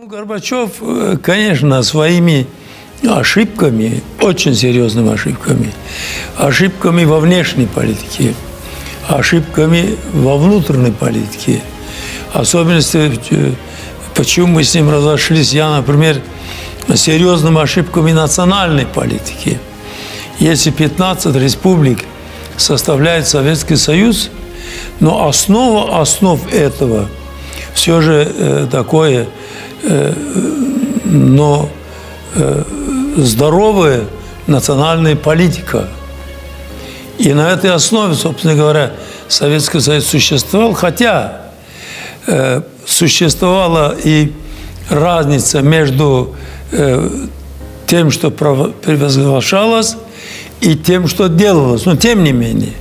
Ну, Горбачев, э, конечно, своими ошибками, очень серьезными ошибками, ошибками во внешней политике, ошибками во внутренней политике, особенности, э, почему мы с ним разошлись, я, например, серьезными ошибками национальной политики. Если 15 республик составляет Советский Союз, но основа основ этого все же э, такое но э, здоровая национальная политика. И на этой основе, собственно говоря, Советский Союз существовал, хотя э, существовала и разница между тем, что превозглашалось, и тем, что делалось. Но тем не менее,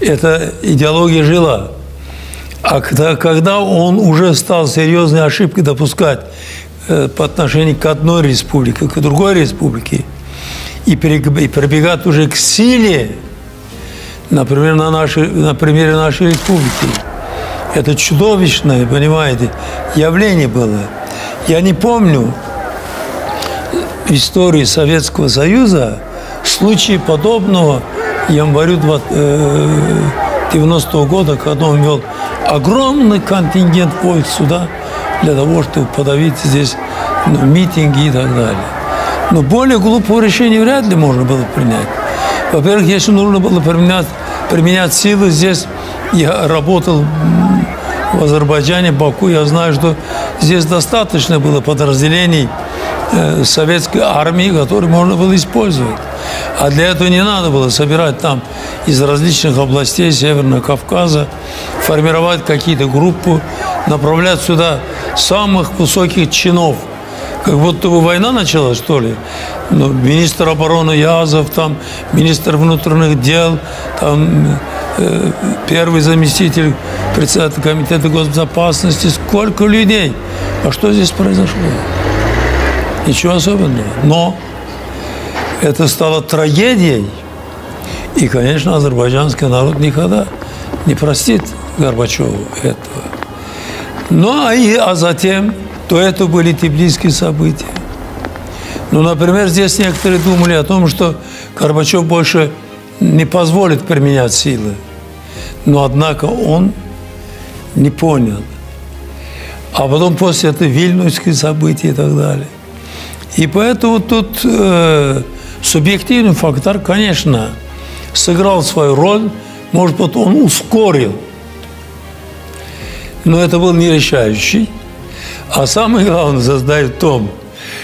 эта идеология жила. А когда, когда он уже стал серьезные ошибки допускать э, по отношению к одной республике, к другой республике, и, пробегать уже к силе, например, на, нашей, на примере нашей республики, это чудовищное, понимаете, явление было. Я не помню в истории Советского Союза случая подобного январю 90 -го э, года, когда он вел огромный контингент войск сюда для того, чтобы подавить здесь ну, митинги и так далее. Но более глупого решения вряд ли можно было принять. Во-первых, если нужно было применять, применять силы здесь, я работал в Азербайджане, Баку, я знаю, что здесь достаточно было подразделений советской армии, которые можно было использовать. А для этого не надо было собирать там из различных областей Северного Кавказа, формировать какие-то группы, направлять сюда самых высоких чинов. Как будто бы война началась, что ли? Ну, министр обороны Язов, там, министр внутренних дел, там, э, первый заместитель председателя комитета госбезопасности. Сколько людей? А что здесь произошло? Ничего особенного. Но это стало трагедией. И, конечно, азербайджанский народ никогда не простит Горбачеву этого. Ну, а, и, а затем, то это были тиблисские события. Ну, например, здесь некоторые думали о том, что Горбачев больше не позволит применять силы. Но, однако, он не понял. А потом после этого вильнюсские события и так далее. И поэтому тут э, Субъективный фактор, конечно, сыграл свою роль, может быть, он ускорил, но это был не решающий. А самое главное создает в том,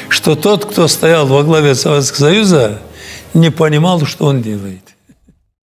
что тот, кто стоял во главе Советского Союза, не понимал, что он делает.